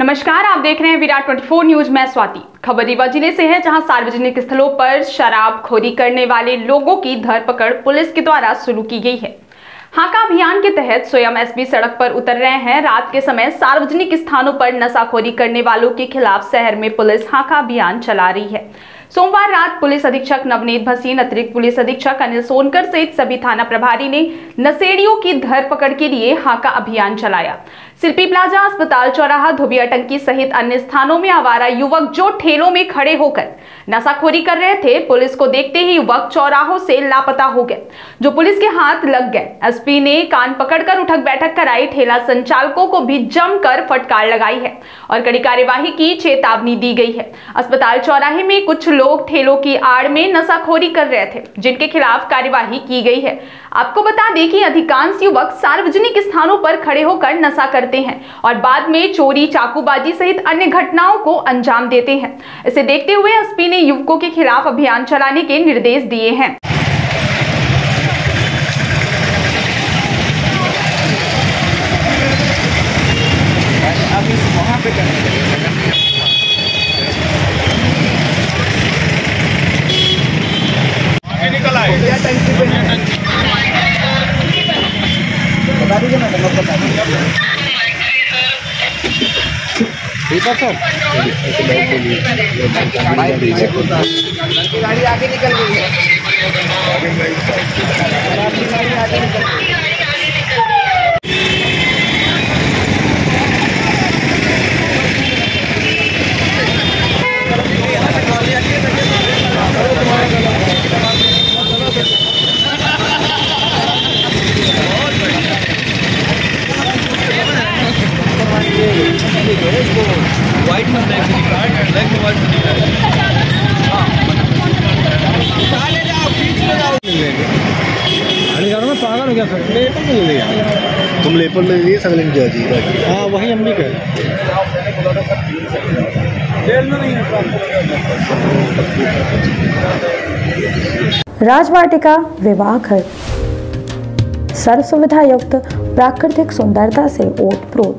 नमस्कार, आप देख रहे हैं विराट 24 न्यूज़, मैं स्वाति। खबर रीवा ज़िले से है, जहाँ सार्वजनिक स्थलों पर शराब खोरी करने वाले लोगों की धरपकड़ पुलिस के द्वारा शुरू की गई है। हाका अभियान के तहत स्वयं एसपी सड़क पर उतर रहे हैं। रात के समय सार्वजनिक स्थानों पर नशाखोरी करने वालों के खिलाफ शहर में पुलिस हाका अभियान चला रही है। सोमवार रात पुलिस अधीक्षक नवनीत भसीन, अतिरिक्त पुलिस अधीक्षक अनिल सोनकर सहित सभी थाना प्रभारी ने नशेड़ियों की धरपकड़ के लिए हाका अभियान चलाया। शिल्पी प्लाजा अस्पताल चौराहा धोबिया टंकी सहित अन्य स्थानों में आवारा युवक जो ठेलों में खड़े होकर नशाखोरी कर रहे थे, पुलिस को देखते ही युवक चौराहों से लापता हो गए जो पुलिस के हाथ लग गए। एसपी ने कान पकड़कर उठक बैठक कराई, ठेला संचालकों को भी जमकर फटकार लगाई है और कड़ी कार्यवाही की चेतावनी दी गई है। अस्पताल चौराहे में कुछ लोग ठेलों की आड़ में नशाखोरी कर रहे थे, जिनके खिलाफ कार्यवाही की गई है। आपको बता दें कि अधिकांश युवक सार्वजनिक स्थानों पर खड़े होकर नशा करते हैं और बाद में चोरी, चाकूबाजी सहित अन्य घटनाओं को अंजाम देते हैं। इसे देखते हुए एसपी ने युवकों के खिलाफ अभियान चलाने के निर्देश दिए हैं। बता दीजिए बता दीजिए दीपक सर? आपकी गाड़ी आगे निकल गई है। आपकी गाड़ी आगे निकल गई है। व्हाइट में ब्लैक से निकला है। ब्लैक में व्हाइट से निकला है अलीगढ़ में पागल हो। गया सर लेपर में ले लिया तुम लेपर ले लिए सगलिंग जॉर्जी हाँ वही हम भी कह। में है राजवाटिका विवाह घर सर्व सुविधा युक्त प्राकृतिक सुंदरता से ओत प्रोत